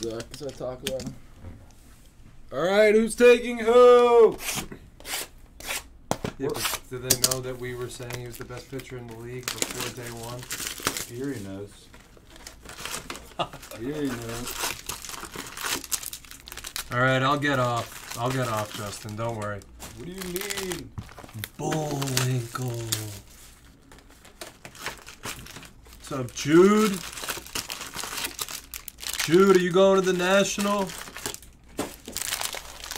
Zach, is that Taco Line? All right, who's taking who? Yeah, but did they know that we were saying he was the best pitcher in the league before day one? Erie knows. Erie knows. All right, I'll get off. I'll get off, Justin. Don't worry. What do you mean? Bullwinkle. What's up, Jude? Jude, are you going to the National?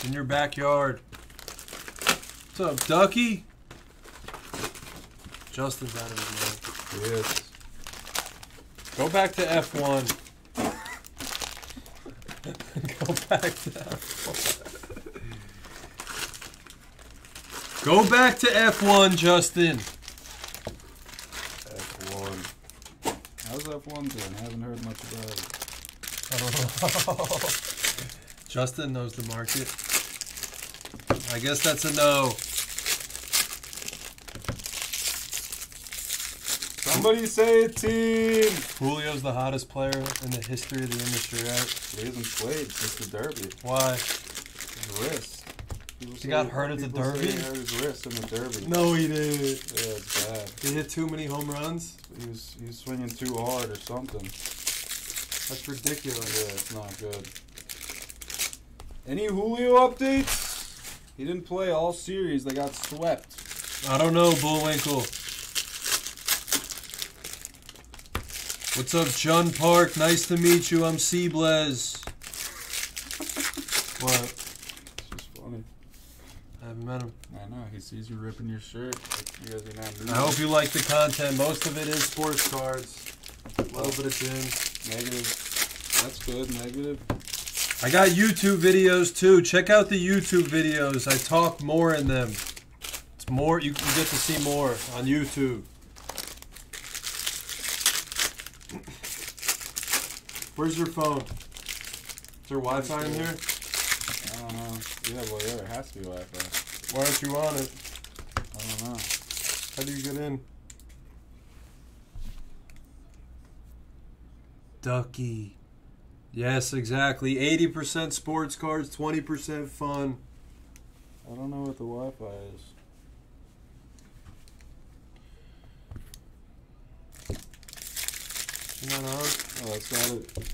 In your backyard. What's up, Ducky? Justin's out of his mind. Yes. Go back to F1. Go back to F1. Go back to F1, Justin. F1. How's F1 doing? Haven't heard much about it. I don't know. Justin knows the market. I guess that's a no. Somebody say a team. Julio's the hottest player in the history of the industry, right? He hasn't played since the Derby. Why? His wrist. People He got hurt at the Derby? He hurt his wrist in the Derby. No, he did. Yeah, it's bad. He hit too many home runs. He was he was swinging too hard or something. That's ridiculous. Yeah, it's not good. Any Julio updates? He didn't play all series. They got swept. I don't know, Bullwinkle. What's up, John Park? Nice to meet you. I'm Seablez. What? It's just funny. I haven't met him. I know. He sees you ripping your shirt. You guys are not I hope you like the content. Most of it is sports cards. A little bit of gym. Negative. That's good. Negative. I got YouTube videos too. Check out the YouTube videos. I talk more in them. It's more. You, you get to see more on YouTube. Where's your phone? Is there Wi-Fi in here? I don't know. Yeah, well, yeah, there has to be Wi-Fi. Why aren't you on it? I don't know. How do you get in? Ducky. Yes, exactly. 80% sports cards, 20% fun. I don't know what the Wi-Fi is. You oh, not on? Oh, that's not it.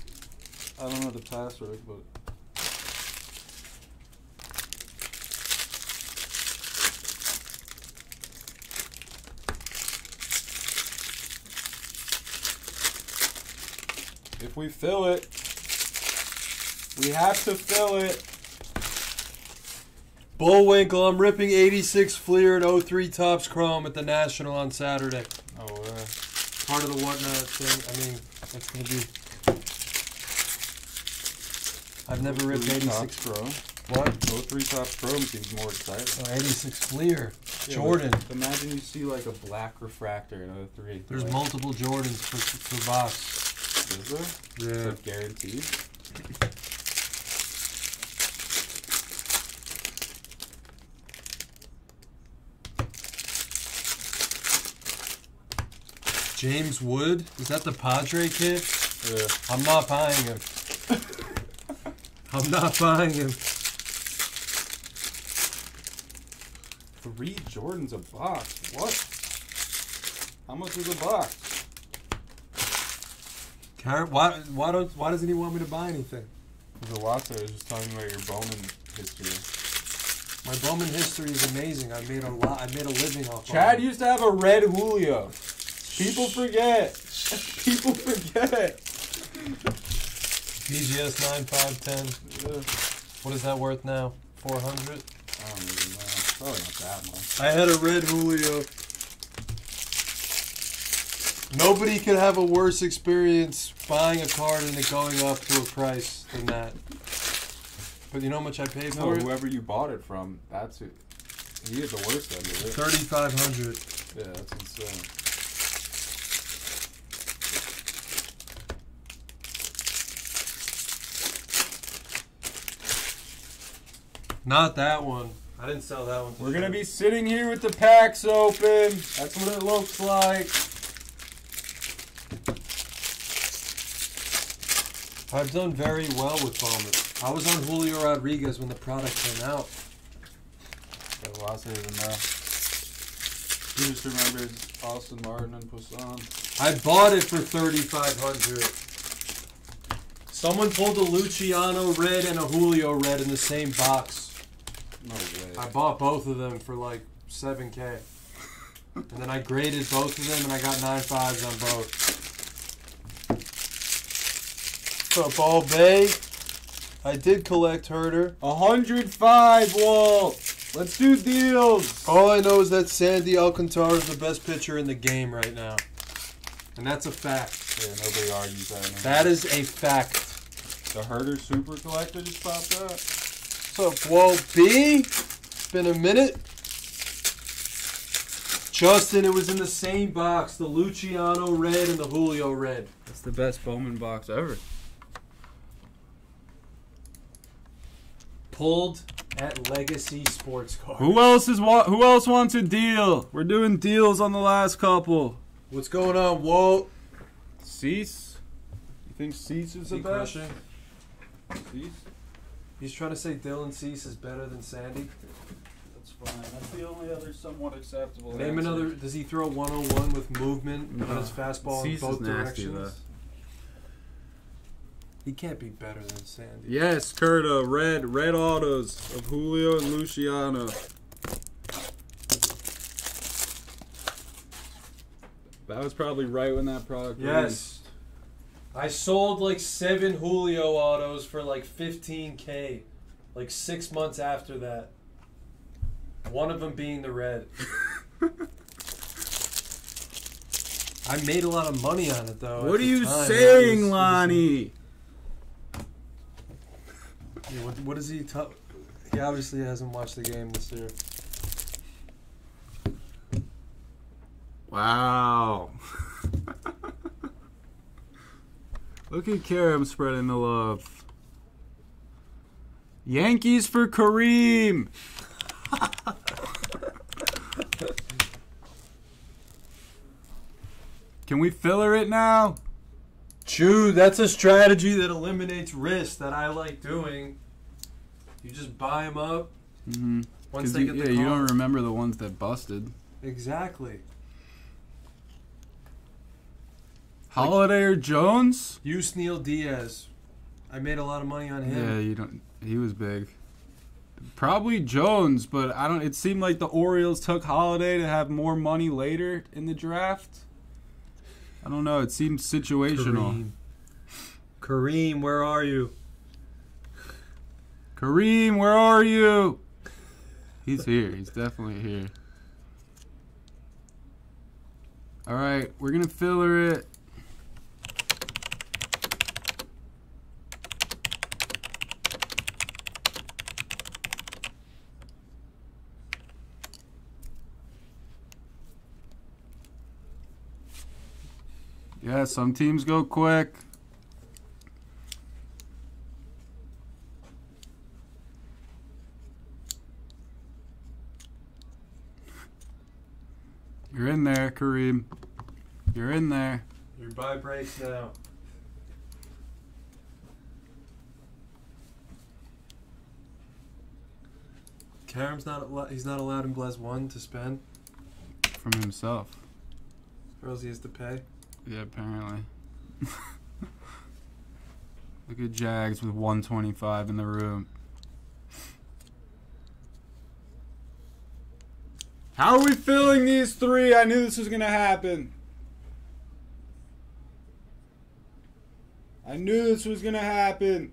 I don't know the password, but if we fill it, we have to fill it. Bullwinkle, I'm ripping 86 Fleer at 03 Topps Chrome at the National on Saturday. Oh, uh, Part of the whatnot thing. I mean, that's going to be. I've never ripped 86. Chrome. What? Oh, three Topps Chrome seems more exciting. Oh, 86 Fleer. Yeah, Jordan. Imagine you see like a black refractor in 03. There's like, multiple Jordans per, per box. Is there? Yeah. That guaranteed? James Wood? Is that the Padre kid? Yeah. I'm not buying him. I'm not buying him. Three Jordans a box. What? How much is a box? Karen, why, why, don't, why doesn't he want me to buy anything? The Watson is just telling me about your Bowman history. My Bowman history is amazing. I made a lot. I made a living off Chad of it. Chad used to have a red Julio. People forget. People forget. BGS 9510. Yeah. What is that worth now? 400? I don't even know. Probably not that much. I had a red Julio. Nobody could have a worse experience buying a card and it going up to a price than that. But you know how much I paid No, for it? whoever you bought it from, that's who. He had the worst end of it. 3500 Yeah, that's insane. Not that one. I didn't sell that one. to We're gonna be sitting here with the packs open. That's what it looks like. I've done very well with Bowman. I was on Julio Rodriguez when the product came out. Yeah, well, I'll say it now. You just remembered Austin Martin and Poisson. I bought it for thirty five hundred. Someone pulled a Luciano red and a Julio red in the same box. No way. I bought both of them for like seven k, and then I graded both of them and I got nine fives on both. So Ball Bay, I did collect Herder. 105, Walt! Let's do deals! All I know is that Sandy Alcantara is the best pitcher in the game right now, and that's a fact. Yeah, nobody argues that anymore. That is a fact. The Herder Super Collector just popped up. What's up, Wall B? It's been a minute. Justin, it was in the same box, the Luciano red and the Julio red. That's the best Bowman box ever. Pulled at Legacy Sports Card. Who else is wa- Who else wants a deal? We're doing deals on the last couple. What's going on, Walt? Cease? You think Cease is Is the he best? crushing? Cease? He's trying to say Dylan Cease is better than Sandy. That's fine. That's the only other somewhat acceptable. Name answer. another. Does he throw 101 with movement on his fastball Cease in is both nasty, directions? He can't be better than Sandy. Yes, Curta, red, red autos of Julio and Luciano. That was probably right when that product was. Yes. I sold like seven Julio autos for like 15k, like six months after that. One of them being the red. I made a lot of money on it though. What are you time. Saying, Lonnie? Yeah, what, what is he? T- he obviously hasn't watched the game this year. Wow. Look at Karam spreading the love. Yankees for Kareem. Can we filler it now? Chew, that's a strategy that eliminates risk that I like doing. You just buy them up Mm-hmm. once they you, get yeah, the you call. don't remember the ones that busted. Exactly. Holliday or Jones? Yusniel Diaz. I made a lot of money on him. Yeah, you don't. He was big. Probably Jones, but I don't. It seemed like the Orioles took Holliday to have more money later in the draft. I don't know. It seems situational. Kareem. Kareem, where are you? Kareem, where are you? He's here. He's definitely here. All right, we're gonna filler it. Some teams go quick. You're in there, Kareem. You're in there. Your buy breaks now. Karam's not he's not allowed in Bless one to spend, From himself. or else he has to pay. Yeah, apparently. Look at Jags with 125 in the room. How are we filling these three? I knew this was going to happen. I knew this was going to happen.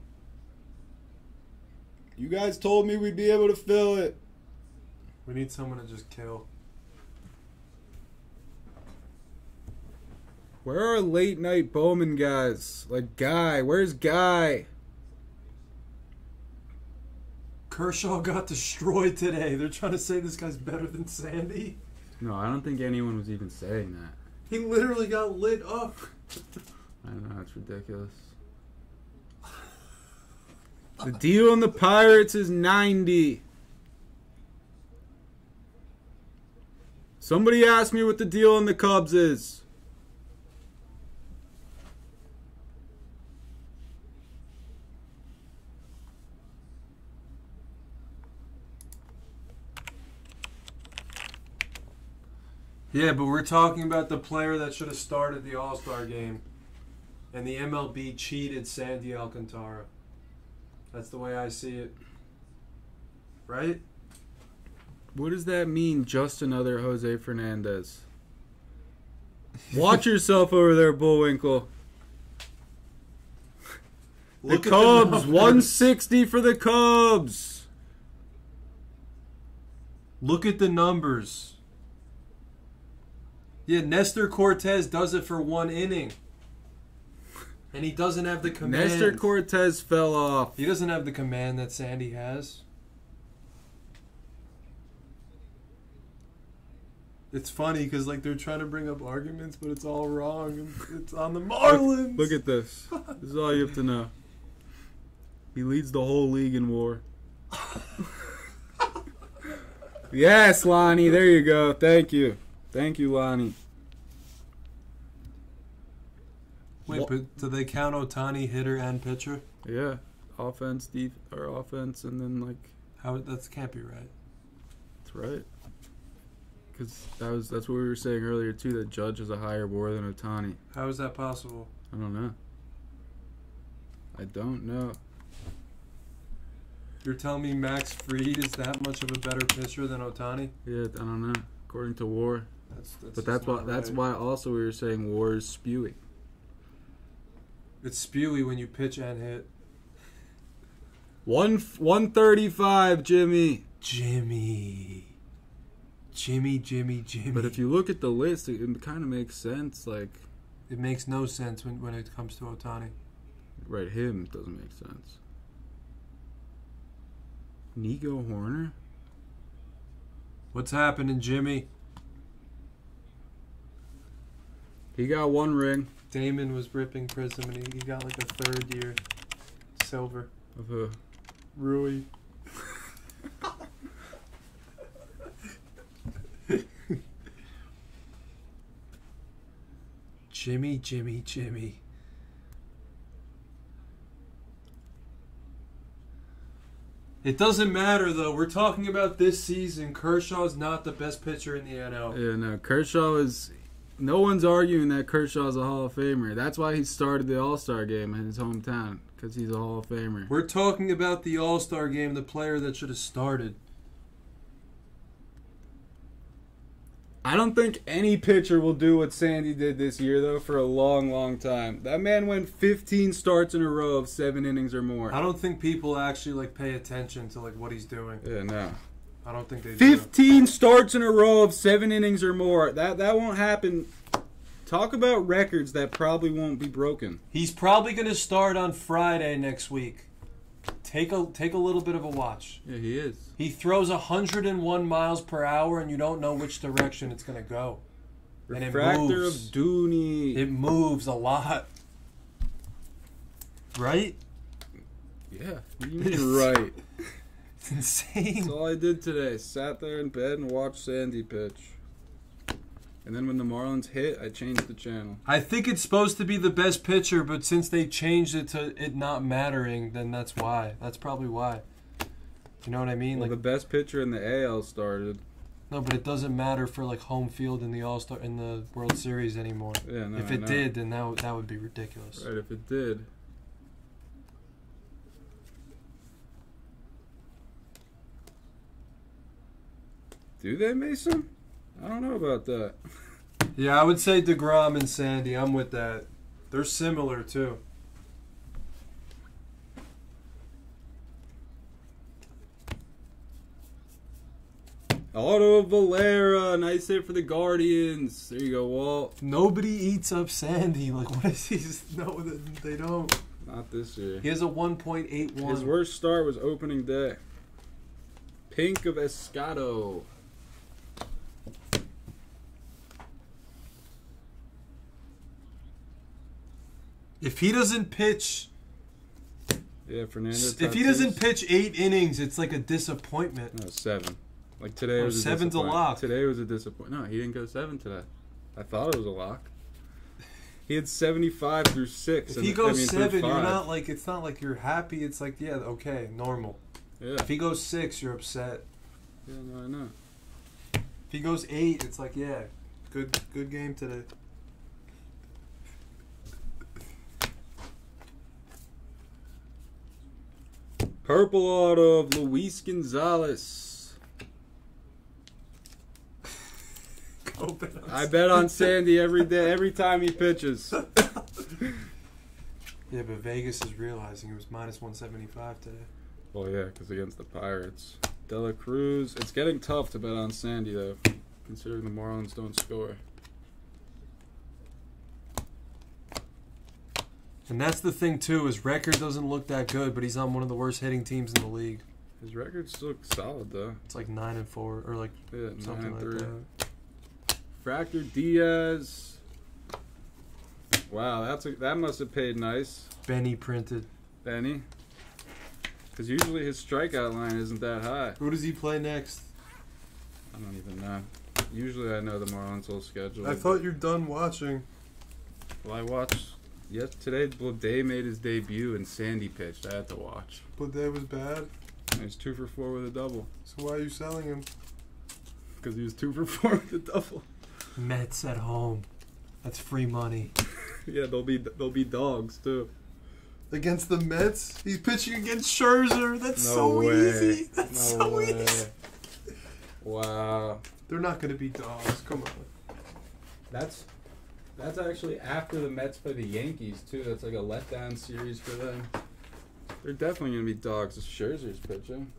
You guys told me we'd be able to fill it. We need someone to just kill. Where are late night Bowman guys? Like Guy, where's Guy? Kershaw got destroyed today. They're trying to say this guy's better than Sandy. No, I don't think anyone was even saying that. He literally got lit up. I know it's ridiculous. The deal on the Pirates is 90. Somebody asked me what the deal on the Cubs is. Yeah, but we're talking about the player that should have started the All Star game, and the MLB cheated Sandy Alcantara. That's the way I see it. Right? What does that mean? Just another Jose Fernandez. Watch yourself over there, Bullwinkle. The Cubs, numbers. 160 for the Cubs. Look at the numbers. Yeah, Nestor Cortes does it for one inning. And he doesn't have the command. Nestor Cortes fell off. he doesn't have the command that Sandy has. It's funny because like they're trying to bring up arguments, but it's all wrong. It's on the Marlins. Look at this. This is all you have to know. He leads the whole league in war. yes, Lonnie. There you go. Thank you. Thank you, Lonnie. Wait, but do they count Ohtani hitter and pitcher? Yeah. Offense, def- or offense, and then like How that can't be right. that's right. Because that was that's what we were saying earlier too. That Judge is a higher WAR than Ohtani. How is that possible? I don't know. I don't know. You're telling me Max Fried is that much of a better pitcher than Ohtani? Yeah, I don't know. According to WAR, That's, that's but that's why not that's why also we were saying WAR is spewy. it's spewy when you pitch and hit. One one thirty five, Jimmy. Jimmy, Jimmy, Jimmy, Jimmy. But if you look at the list, it, it kind of makes sense. Like, it makes no sense when, when it comes to Ohtani. right, him doesn't make sense. Nico Hoerner. What's happening, Jimmy? He got one ring Damon was ripping Prism and he, he got like a third year silver. of a. Rui. Jimmy, Jimmy, Jimmy. It doesn't matter though. We're talking about this season. Kershaw's not the best pitcher in the NL. Yeah, no. Kershaw is. No one's arguing that Kershaw's a Hall of Famer. That's why he started the All Star game in his hometown because he's a Hall of Famer. We're talking about the All Star game, the player that should have started. I don't think any pitcher will do what Sandy did this year, though, for a long, long time. That man went 15 starts in a row of seven innings or more. I don't think people actually like pay attention to like what he's doing. Yeah, no. I don't think they do. 15 starts in a row of seven innings or more. That that won't happen. Talk about records that probably won't be broken. He's probably going to start on Friday next week. Take a take a little bit of a watch. Yeah, he is. He throws 101 miles per hour, and you don't know which direction it's going to go. And it Refractor of. Dooney. It moves a lot, right? yeah, you mean right? It's insane. That's all I did today. Sat there in bed and watched Sandy pitch. And then when the Marlins hit, I changed the channel. I think it's supposed to be the best pitcher, but since they changed it to it not mattering, then that's why. That's probably why. You know what I mean? Well, Like the best pitcher in the AL started. no, but it doesn't matter for like home field in the All Star in the World Series anymore. Yeah, no, if it know. did, then that would- that would be ridiculous. Right, if it did. Do they, Mason? I don't know about that. Yeah, I would say Degrom and Sandy. I'm with that. They're similar too. Auto Valera, nice hit for the Guardians. There you go, Walt. Nobody eats up Sandy. Like what is he? No, they don't. Not this year. He has a 1.81. His worst start was opening day. Pink of Escato. If he doesn't pitch, Yeah, Fernando. if he doesn't pitch eight innings, it's like a disappointment. No, seven. Like today Oh, was a seven's a disappoint- lock. Today was a disappointment. No, he didn't go seven today. I thought it was a lock. He had seventy-five through six. If he I goes mean, seven, you're not like it's not like you're happy. It's like yeah, okay, normal. Yeah, If he goes six, you're upset. yeah, no, I know. If he goes eight, it's like yeah, Good good game today. Purple auto of Luis Gonzalez. Bet I bet on Sandy every day, every time he pitches. Yeah, but Vegas is realizing it was minus 175 today. Well, yeah, because against the Pirates. Dela Cruz. It's getting tough to bet on Sandy, though, considering the Marlins don't score. And that's the thing too. His record doesn't look that good, but he's on one of the worst hitting teams in the league. His record's still solid, though. It's like nine and four, or like Yeah, something and like three. that. Fractor Diaz. Wow, that's a, that must have paid nice, Benny printed. Benny. Because usually his strikeout line isn't that high. Who does he play next? I don't even know. Usually I know the Marlins whole schedule. I thought you're done watching. Well, I watched. Yes, today Day made his debut and Sandy pitched. I had to watch. But that was bad. And He's two for four with a double. So why are you selling him? Because he was two for four with a double. Mets at home. That's free money. yeah, they'll be they'll be dogs too. Against the Mets? He's pitching against Scherzer. That's No so way. easy. That's No so way. easy. Wow. They're not going to be dogs. Come on. That's that's actually after the Mets play the Yankees too. That's like a letdown series for them. They're definitely gonna be dogs if Scherzer's pitching.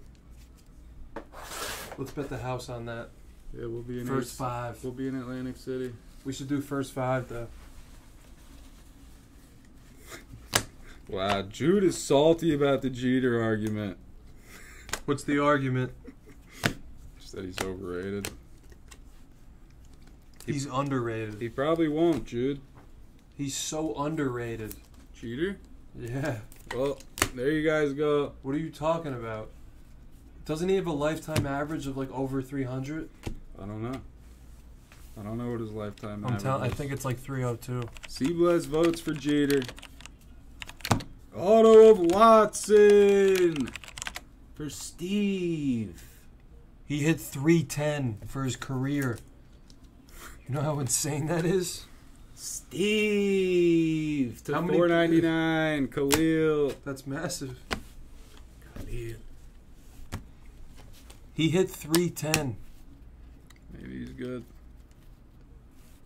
Let's bet the house on that. Yeah, we'll be in First At- five. We'll be in Atlantic City. We should do first five though. Wow, Jude is salty about the Jeter argument. What's the argument? Just that he's overrated. He's underrated. He probably won't, Jude. He's so underrated. Jeter? Yeah. Well, there you guys go. What are you talking about? Doesn't he have a lifetime average of like over 300? I don't know. I don't know what his lifetime I'm average. I think it's like 302. Seabless votes for Jeter. Auto of Watson for Steve. He hit 310 for his career. You know how insane that is? Steve to How 499. Khalil. That's massive. Khalil. He hit 310. Maybe he's good.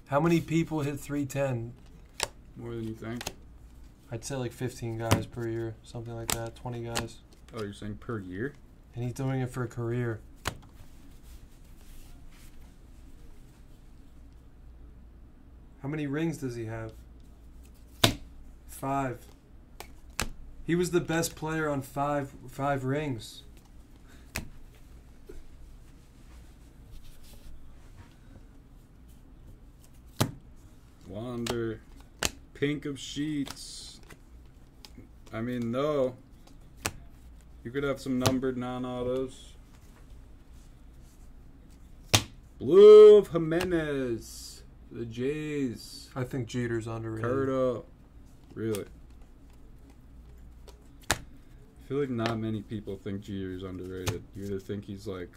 How many people hit 310? More than you think. I'd say like 15 guys per year, something like that, 20 guys. Oh, you're saying per year? And he's doing it for a career. How many rings does he have? Five. He was the best player on five five rings. Wander. Pink of sheets. I mean, no. You could have some numbered non autos. Blue of Jimenez. The Jays. I think Jeter's underrated. Curto. Really? I feel like not many people think Jeter's underrated. You either think he's like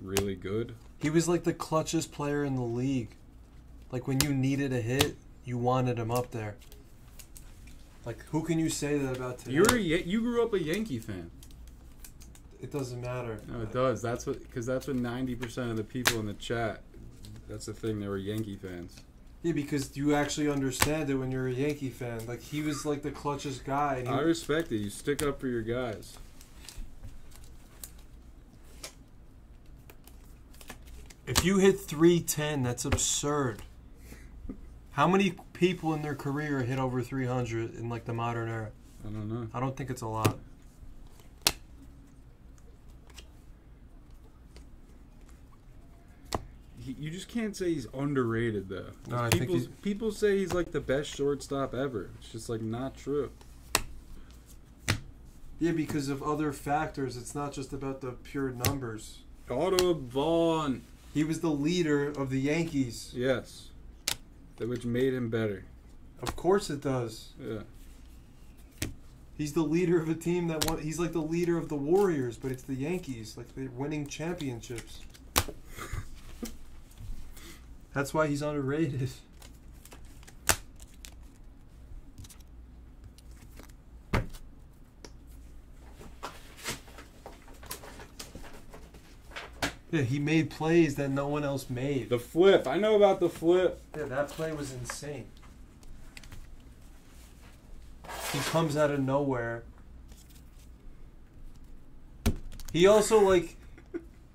really good. He was like the clutchest player in the league. Like when you needed a hit, you wanted him up there. Like who can you say that about today? You're a, you grew up a Yankee fan. it doesn't matter. No, it does. That's what because that's what ninety percent of the people in the chat. That's the thing. They were Yankee fans. Yeah, because you actually understand it when you're a Yankee fan. Like he was like the clutchest guy. And he, I respect it. You stick up for your guys. if you hit 310, that's absurd. How many people in their career hit over 300 in like the modern era? I don't know. I don't think it's a lot. He, you just can't say he's underrated though. No, I think people he's- people say he's like the best shortstop ever. It's just like not true. Yeah, because of other factors. It's not just about the pure numbers. Auto Vaughn. He was the leader of the Yankees. Yes. Which made him better. Of course it does. Yeah. He's the leader of a team that won. He's like the leader of the Warriors, but it's the Yankees. Like they're winning championships. That's why he's underrated. Yeah, he made plays that no one else made. The flip. I know about the flip. Yeah, that play was insane. He comes out of nowhere. He also like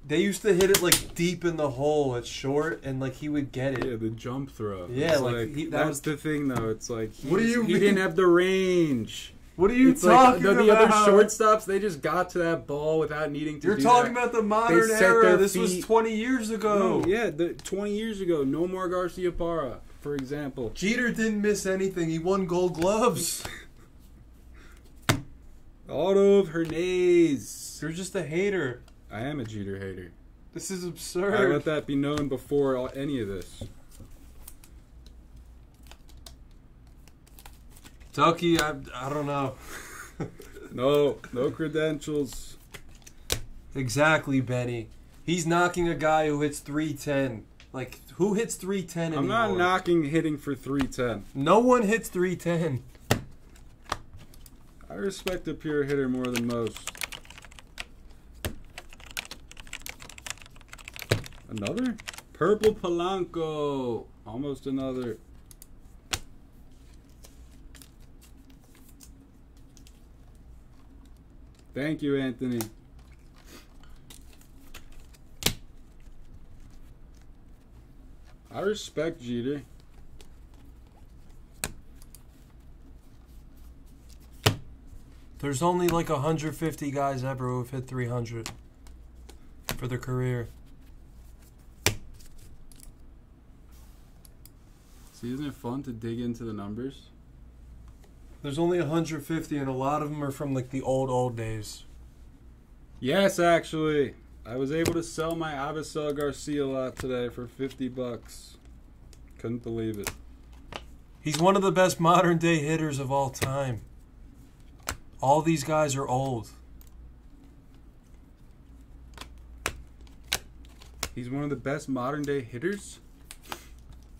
they used to hit it like deep in the hole at short and like he would get it. Yeah, the jump throw. Yeah, It's like, he- that that's was- the thing though. It's like What do you he mean? didn't have the range. What are you It's like talking the, the other shortstops. They just got to that ball without needing to. You're talking that. about the modern era. This was 20 years ago. No, yeah, the 20 years ago, Nomar Garciaparra, for example. Jeter didn't miss anything. He won Gold Gloves. Auto of Hernandez. You're just a hater. I am a Jeter hater. This is absurd. I let that be known before all, any of this. Ducky, I, I don't know. No, no credentials. Exactly, Benny. He's knocking a guy who hits 310. Like, who hits 310 anymore? I'm not knocking hitting for 310. No one hits 310. I respect a pure hitter more than most. Another? Purple Polanco. Almost another. Thank you, Anthony. I respect Jeter. There's only like 150 guys ever who have hit 300 for their career. See, isn't it fun to dig into the numbers? There's only 150, and a lot of them are from like the old, old days. Yes, actually. I was able to sell my Avisail Garcia lot today for 50 bucks. Couldn't believe it. He's one of the best modern day hitters of all time. All these guys are old. He's one of the best modern day hitters?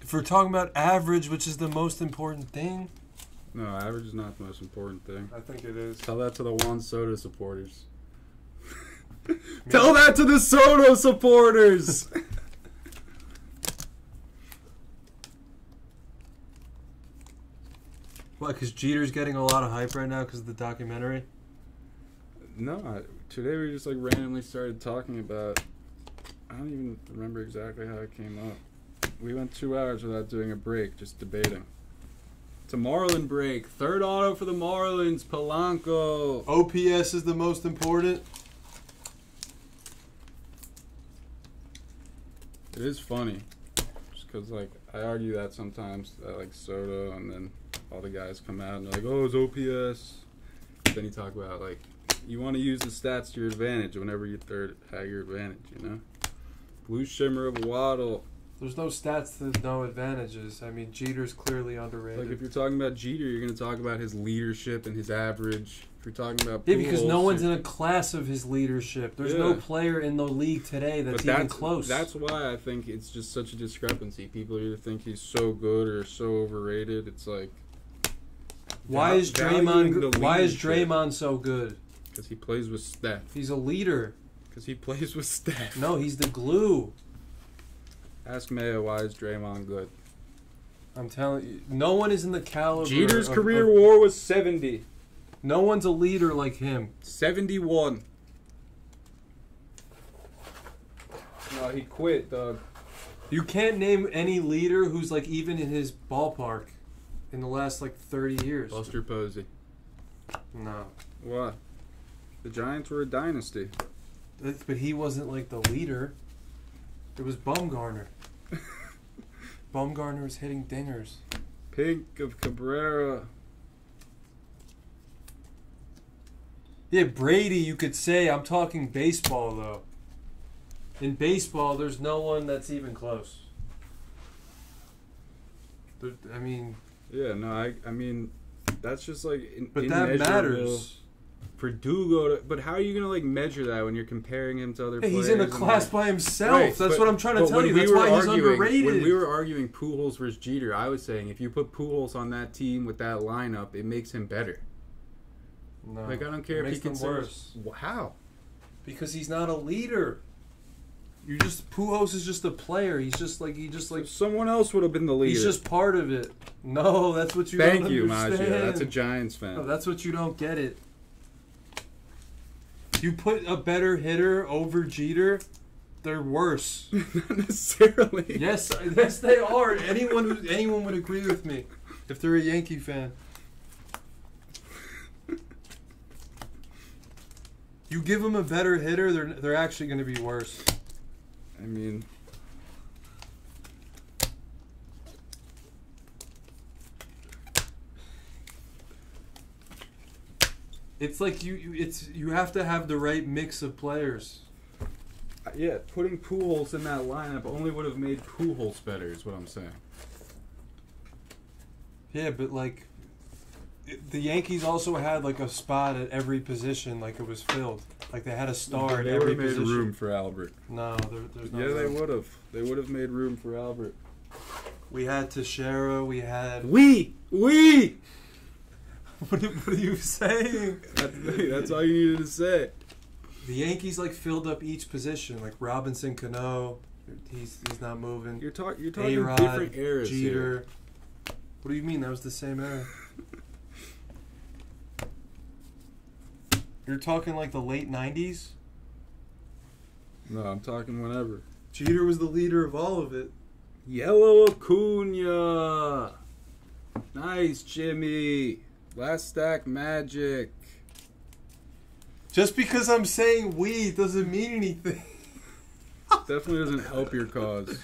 If we're talking about average, which is the most important thing, No, average is not the most important thing. I think it is. Tell that to the Juan Soto supporters. Tell that to the Soto supporters! What? Because Jeter's getting a lot of hype right now because of the documentary. no, I, today we just like randomly started talking about. I don't even remember exactly how it came up. We went two hours without doing a break, just debating. It's a Marlin break. Third auto for the Marlins. Polanco. OPS is the most important. It is funny, just because like I argue that sometimes that like Soto and then all the guys come out and they're like, oh, it's OPS. Then you talk about like you want to use the stats to your advantage whenever you third have your advantage, you know. Blue shimmer of Waddle. There's no stats to no advantages. I mean, Jeter's clearly underrated. Like if you're talking about Jeter, you're gonna talk about his leadership and his average. If you're talking about yeah, because no one's in a class of his leadership. There's no player in the league today that's, that's even close. That's why I think it's just such a discrepancy. People either think he's so good or so overrated. It's like why is Draymond? Why is. Draymond so good? Because he plays with Steph. He's a leader. Because he plays with Steph. No, he's the glue. Ask Mayo why is Draymond good. I'm telling you, no one is in the caliber. Jeter's of- career of- war was 70. no one's a leader like him. 71. No, he quit, dog. You can't name any leader who's like even in his ballpark in the last like 30 years. Buster Posey. No, What? The Giants were a dynasty. But he wasn't like the leader. It was Bumgarner. Bumgarner is hitting dingers. Pink of Cabrera. Yeah, Brady, you could say. I'm talking baseball though. In baseball, there's no one that's even close. There- I mean, Yeah, no, I I mean, that's just like in, but that immeasurable. matters. Verdugo. To, but how are you gonna like measure that when you're comparing him to other Hey, players? he's in a class like- by himself. Right, That's but- what I'm trying to tell you. we That's why he's underrated. When we were arguing Pujols versus Jeter, I was saying if you put Pujols on that team with that lineup, it makes him better. no, Like I don't care if he considers worse how. because he's not a leader. You're just Pujols is just a player. He's just like he just like someone else would have been the leader. he's just part of it. No, that's what you. Thank you. Maggio. That's a Giants fan. No, that's what you don't get it. You put a better hitter over Jeter, they're worse. Not necessarily. yes, yes, they are. Anyone who anyone would agree with me if they're a Yankee fan. You give them a better hitter, they're they're actually going to be worse. I mean, It's like you, you it's you have to have the right mix of players. Uh, yeah, putting Pujols in that lineup only would have made Pujols better. Is what I'm saying. Yeah, but like it- the Yankees also had like a spot at every position, like it was filled. Like they had a star at they would every have made position. room for Albert. No, there, there's no. Yeah, they would have. They would have made room for Albert. We had Teixeira. We had. We, we. What, are- what are you saying? That's, that's all you needed to say. The Yankees like filled up each position, like Robinson, Cano. He's he's not moving. You're talking. You're talking A-Rod, different eras here. What do you mean? That was the same era. You're talking like the late '90s. No, I'm talking whenever. Jeter was the leader of all of it. Yellow Acuna. Nice, Jimmy. Last stack magic. Just because I'm saying we doesn't mean anything. Definitely doesn't help your cause.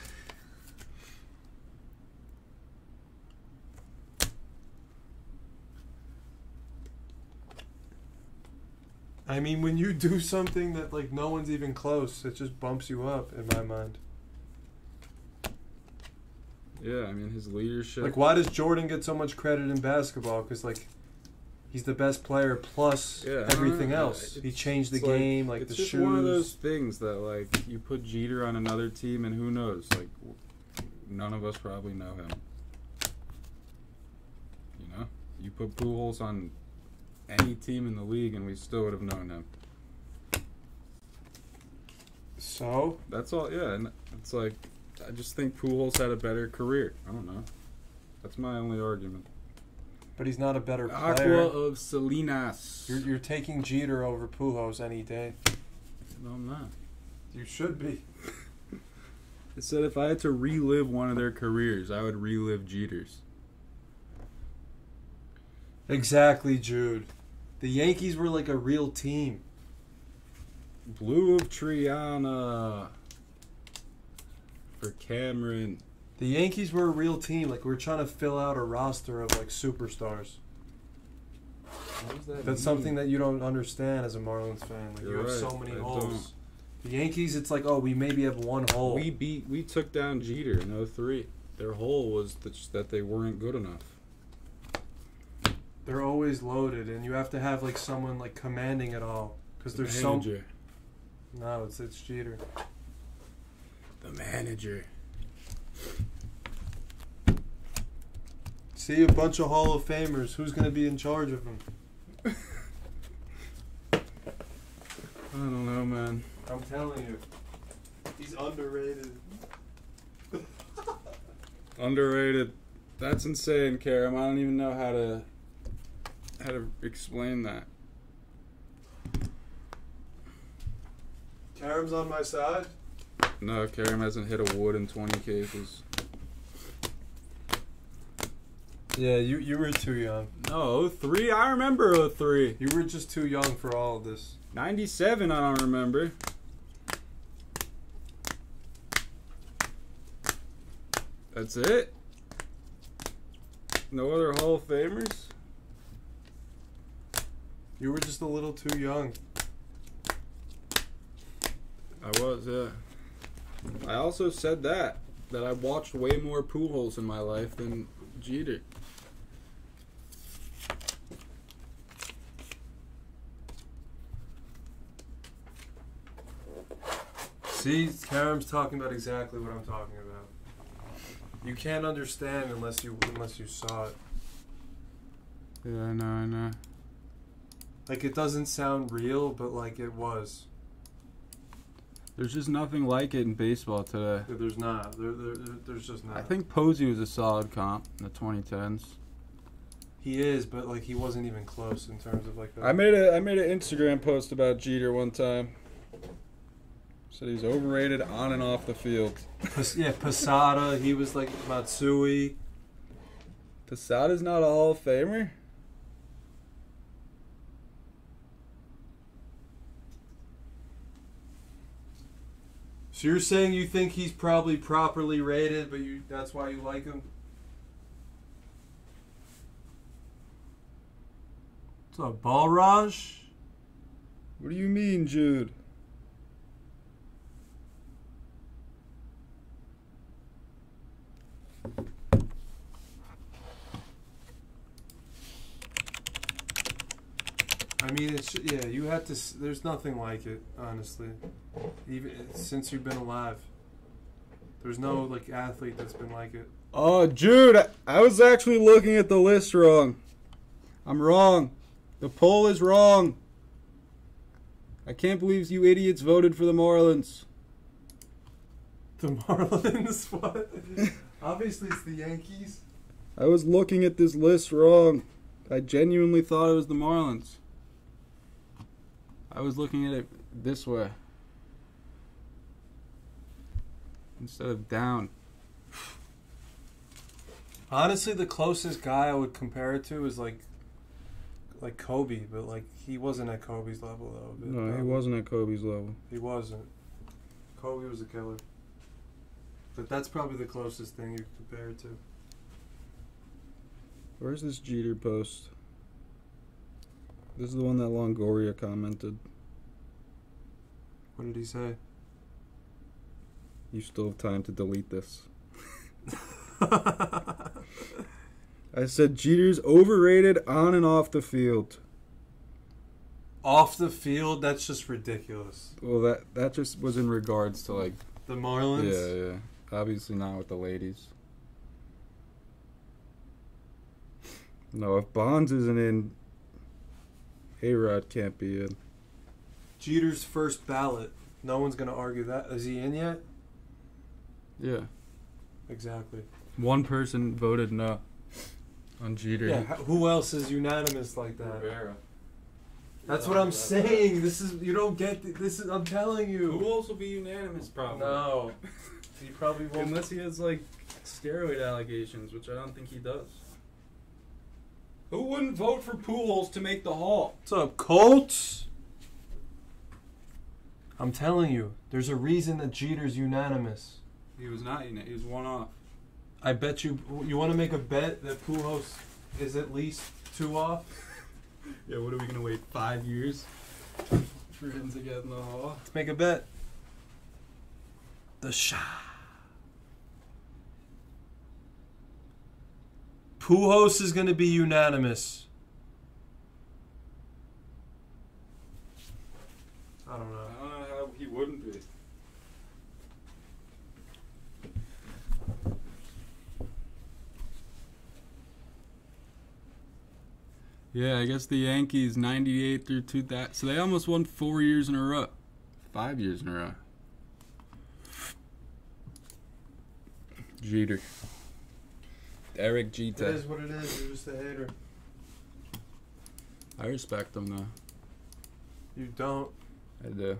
I mean, when you do something that like no one's even close, it just bumps you up in my mind. Yeah, I mean his leadership. Like, why does Jordan get so much credit in basketball? Because like, he's the best player plus Yeah, everything uh, else. it's- He changed the it's like- game, like it's the just shoes. one of those things that like you put Jeter on another team and who knows? Like none of us probably know him. You know, you put Pujols on any team in the league and we still would have known him. So That's all. Yeah, and it's like I just think Pujols had a better career. I don't know. That's my only argument. But he's not a better player. Aqua of Salinas. You're, you're taking Jeter over Pujols any day. no, I'm not. You should be. It said if I had to relive one of their careers, I would relive Jeter's. Exactly, Jude. The Yankees were like a real team. Blue of Triana for Cameron. The Yankees were a real team. Like we are trying to fill out a roster of like superstars. That That's mean? something that you don't understand as a Marlins fan. Like you You're have so many I holes. The Yankees, it's like, oh, we maybe have one hole. we beat. We took down Jeter in 03. Their hole was that that they weren't good enough. They're always loaded, and you have to have like someone like commanding it all. Because there's so manager. no, it's it's Jeter. The manager. See a bunch of Hall of Famers. Who's gonna be in charge of them? I don't know, man. I'm telling you, he's underrated. Underrated. That's insane, Karam. I don't even know how to how to explain that. Karam's on my side. No, Karam hasn't hit a wood in 20 cases. Yeah, you you were too young. No, 03. I remember 03. You were just too young for all of this. 97. I don't remember. That's it. No other Hall of Famers. You were just a little too young. I was, yeah. I also said that that I watched way more Pujols in my life than Jeter. See, Karam's talking about exactly what I'm talking about. You can't understand unless you unless you saw it. Yeah, I know, I know. Like it doesn't sound real, but like it was. There's just nothing like it in baseball today. There's not. There, there, there- there's just not. I think Posey was a solid comp in the 2010s. he is, but like he wasn't even close in terms of like. The, I made a I made an Instagram post about Jeter one time. Said he's overrated on and off the field. Yeah, Posada. He was like Matsui. Posada's not a Hall of Famer. So you're saying you think he's probably properly rated, but you that's why you like him? What's up, Balraj? What do you mean, Jude? Mean, it's yeah. You had to. There's nothing like it, honestly. Even since you've been alive, there's no like athlete that's been like it. Oh, Jude, I was actually looking at the list wrong. I'm wrong. The poll is wrong. I can't believe you idiots voted for the Marlins. The Marlins. What? Obviously, it's the Yankees. I was looking at this list wrong. I genuinely thought it was the Marlins. I was looking at it this way instead of down. Honestly, the closest guy I would compare it to is like, like Kobe, but like he wasn't at Kobe's level though. No, he um, wasn't at Kobe's level. He wasn't. Kobe was a killer. But that's probably the closest thing you could compare it to. Where's this Jeter post? This is the one that Longoria commented. What did he say? You still have time to delete this. I said Jeter's overrated on and off the field. Off the field, that's just ridiculous. Well, that that just was in regards to like The Marlins. yeah, yeah. Obviously not with the ladies. No, if Bonds isn't in, A Rod can't be in. Jeter's first ballot. No one's gonna argue that. Is he in yet? Yeah. Exactly. One person voted no on Jeter. Yeah. Who else is unanimous like that? Rivera. That's what I'm saying. This is you don't get th- this. Is I'm telling you. Who else will be unanimous? Probably. No. He probably won't. Unless he has like steroid allegations, which I don't think he does. Who wouldn't vote for Pujols to make the Hall? What's up, Colts? I'm telling you, there's a reason that Jeter's unanimous. He was not. unanimous. He was one off. I bet you. You want to make a bet that Pujols is at least two off? Yeah. What are we gonna wait five years for him to get in the Hall? Let's make a bet. The shot. Pujols is going to be unanimous. I don't know. I don't know how he wouldn't be. Yeah, I guess the Yankees 98 through 2000. So they almost won four years in a row. Five years in a row. Jeter. Eric It Jeter. is what it is. You're just a hater. I respect him though. You don't. I do.